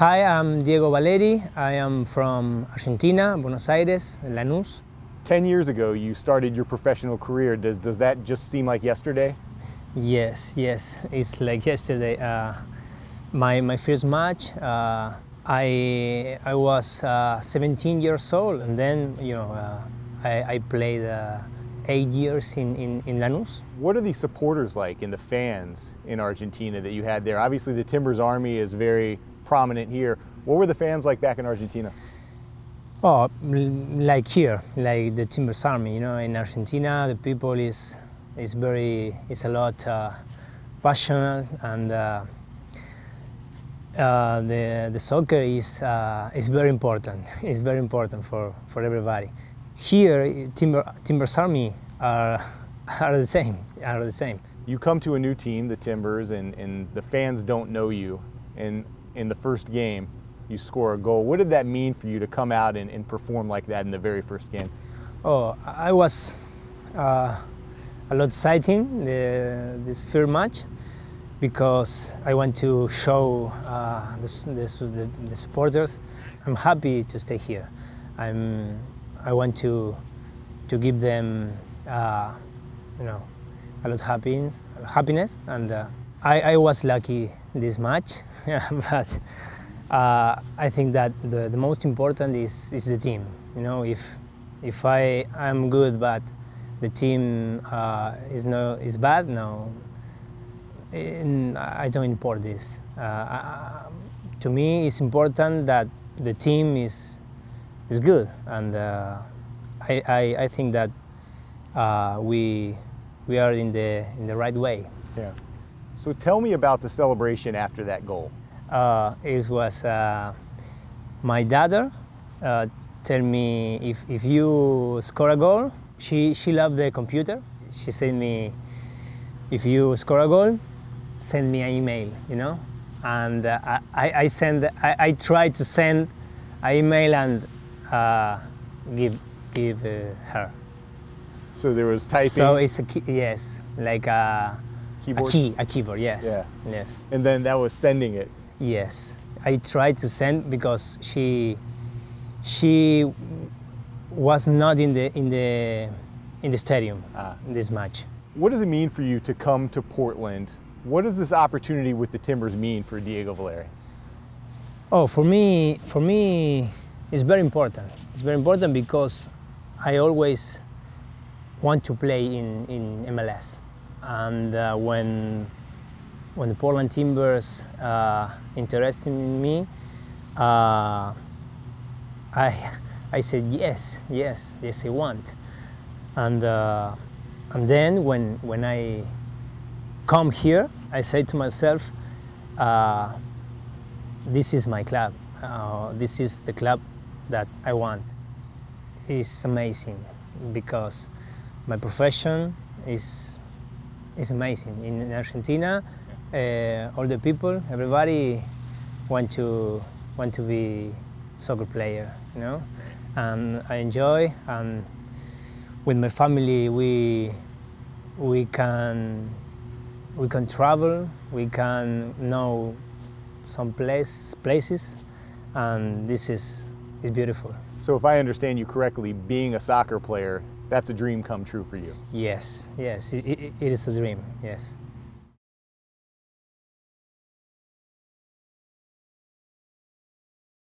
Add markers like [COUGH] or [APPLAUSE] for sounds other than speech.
Hi, I'm Diego Valeri. I am from Argentina, Buenos Aires, Lanús. 10 years ago, you started your professional career. Does, does that just seem like yesterday? Yes, yes, it's like yesterday. Uh, my, my first match, uh, I, I was uh, 17 years old, and then you know uh, I, I played uh, eight years in, in, in Lanús. What are the supporters like and the fans in Argentina that you had there? Obviously, the Timbers Army is very prominent here. What were the fans like back in Argentina? Oh, like here, like the Timbers Army. You know, in Argentina, the people is is very is a lot uh, passionate and. Uh, uh, the, the soccer is, uh, is very important. [LAUGHS] It's very important for, for everybody. Here, Timber, Timbers Army are, [LAUGHS] are the same, are the same. You come to a new team, the Timbers, and, and the fans don't know you. And in the first game, you score a goal. What did that mean for you to come out and, and perform like that in the very first game? Oh, I was uh, a lot exciting the, this first match because I want to show uh, the, the, the, supporters I'm happy to stay here. I'm, I want to, to give them uh, you know, a lot of happiness, happiness and uh, I, I was lucky this match, [LAUGHS] but uh, I think that the, the most important is, is the team. You know, if, if I am good but the team uh, is, no, is bad, no, in, I don't import this. Uh, I, to me, it's important that the team is is good, and uh, I, I, I think that uh, we we are in the in the right way. Yeah. So tell me about the celebration after that goal. Uh, it was uh, my daughter uh, tell me if if you score a goal, she she loved the computer. She said me if you score a goal, send me an email, you know? And uh, I, I send, I, I try to send an email and uh, give, give uh, her. So there was typing? So it's a yes, like a, keyboard? a key, a keyboard, yes. Yeah. Yes. And then that was sending it? Yes. I tried to send because she, she was not in the, in the, in the stadium ah. in this match. What does it mean for you to come to Portland what does this opportunity with the Timbers mean for Diego Valeri? Oh, for me, for me, it's very important. It's very important because I always want to play in, in MLS. And uh, when, when the Portland Timbers uh, interested in me, uh, I, I said yes, yes, yes, I want. And, uh, and then when, when I come here, I say to myself, uh, this is my club. Uh, this is the club that I want. It's amazing because my profession is is amazing. In Argentina, uh, all the people, everybody want to want to be soccer player, you know, and I enjoy. And with my family, we we can we can travel, we can know some place, places, and this is, is beautiful. So if I understand you correctly, being a soccer player, that's a dream come true for you? Yes, yes, it, it, it is a dream, yes.